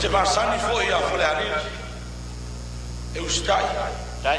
te masani fo ia fo le ali e ustai Dai.